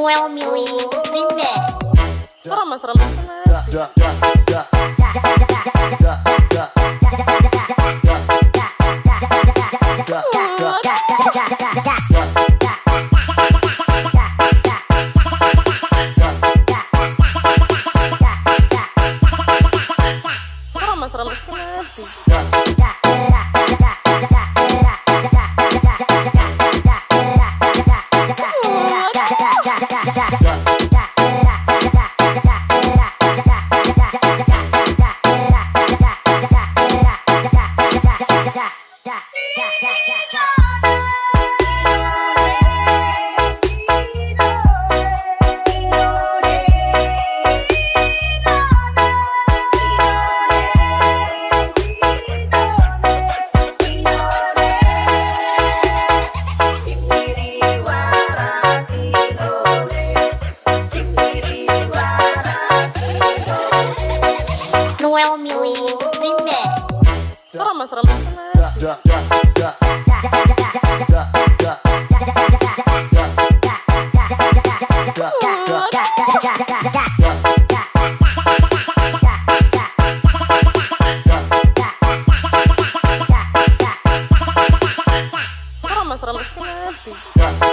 overwhelmingly convinced. Serem, serem, serem. serem sekali. Noel Remix Serem mas, serem. Mas. Serem. Mas, serem. Mas